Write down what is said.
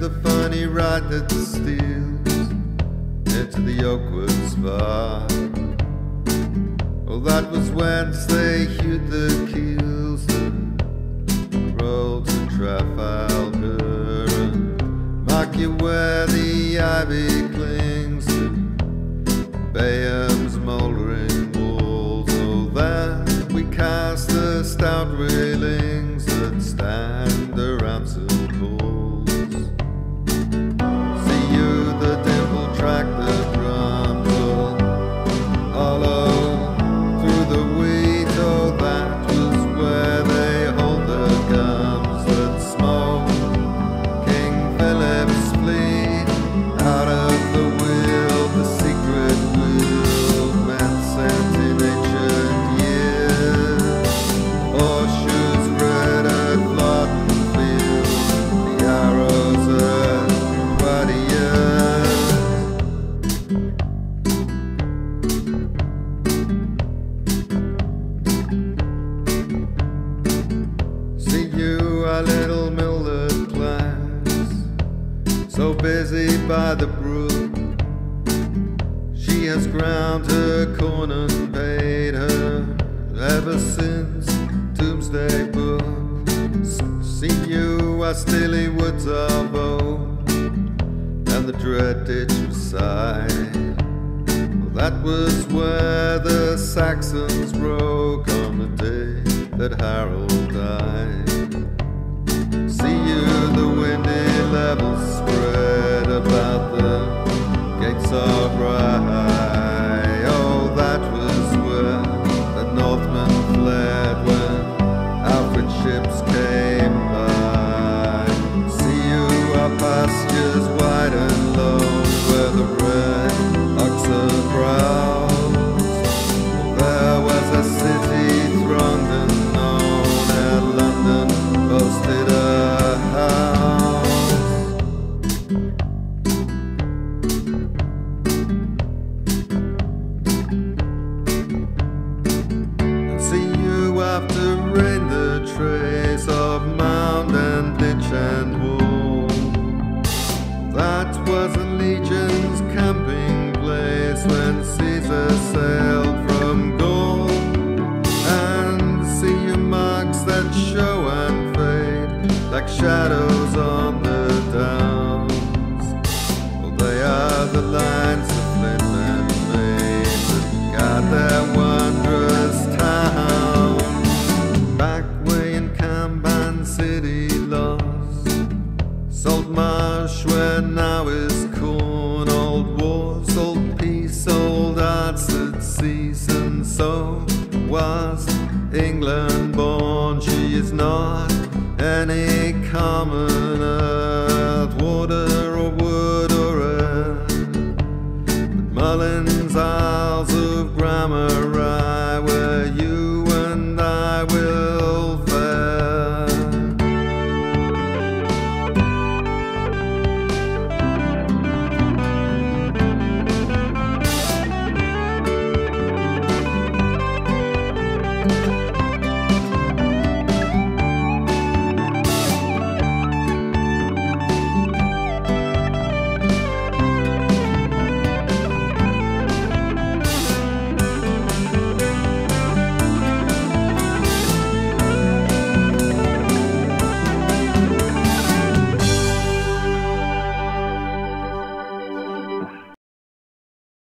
the funny ride that steals into the Oakwoods Bar. Well, that was whence they hewed the keels and rolled to Trafalgar. And mark you where the ivy clings to Bayham's mouldering walls. Oh, there we cast the stout railings that stand so by the brook. She has ground her corn and paid her ever since Domesday Book. See you, a stilly woods of old, and the dread ditch beside. That was where the Saxons broke on the day that Harold died. See you, the windy levels spread shadows on the downs. Well, they are the lines of flint and maid that guard their wondrous town. Back way in Kanban City lost. Salt marsh where now is corn, old wars, old peace, old arts that cease, and so was England born. She is not any common earth water.